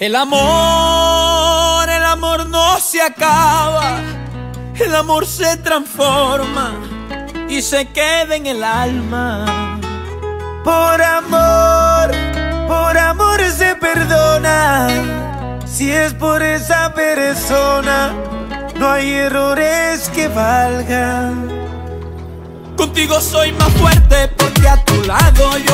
El amor, el amor no se acaba, el amor se transforma y se queda en el alma. Por amor, por amor se perdona, si es por esa persona, no hay errores que valgan. Contigo soy más fuerte porque a tu lado yo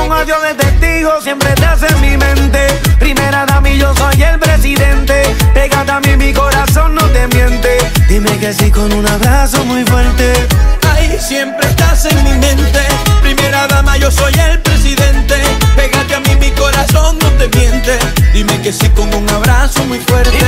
Con adiós de testigo, siempre hace en mi mente. Primera dama yo soy el presidente. Pégate a mí, mi corazón no te miente. Dime que sí con un abrazo muy fuerte. Ay, siempre estás en mi mente. Primera dama, yo soy el presidente. Pégate a mí, mi corazón no te miente. Dime que sí con un abrazo muy fuerte.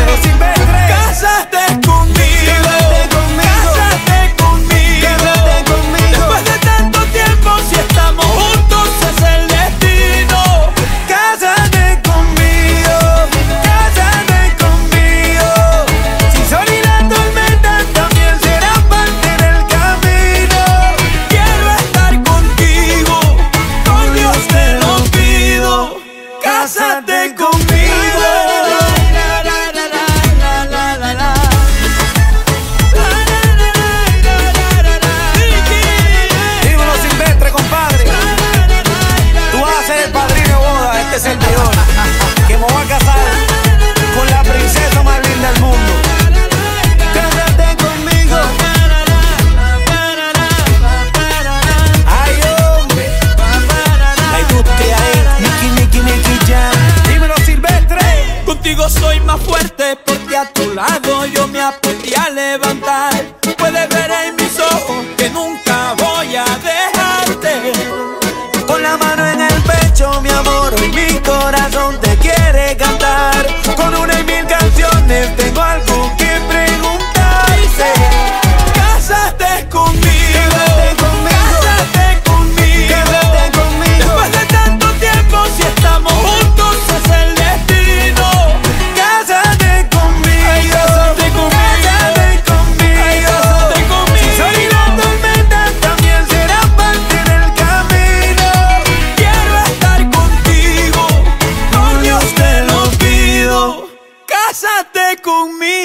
Contigo soy más fuerte porque a tu lado yo me aprendí a levantar. Puedes ver en mis ojos que nunca voy a dejarte. Con la mano en el pecho, mi amor. me.